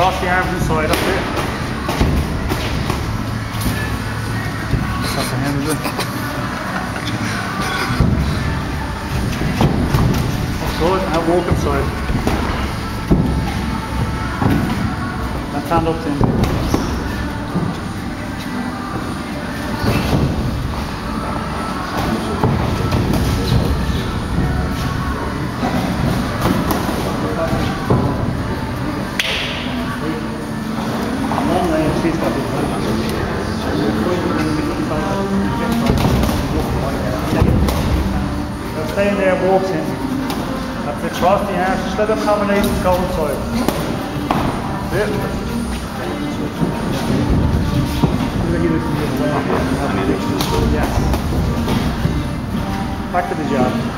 arms inside, that's it. That's the hand, is it? Good, and walk inside. And stand up Tim. Stay in there, walks in. That's it, cross the arms, just let them go inside. Yep. Yes. Back to the job.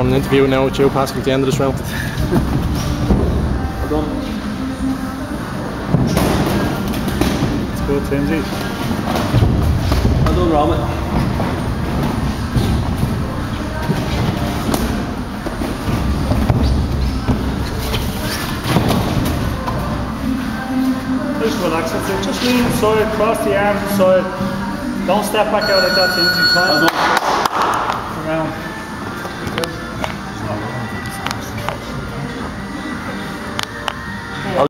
On an interview now with Joe Pascal at the end of this round. It's good, Lindsay. Well done, Robert. Just relax, that's it. Just lean inside, cross the arms inside. Don't step back out like that, Lindsay. Time. Around.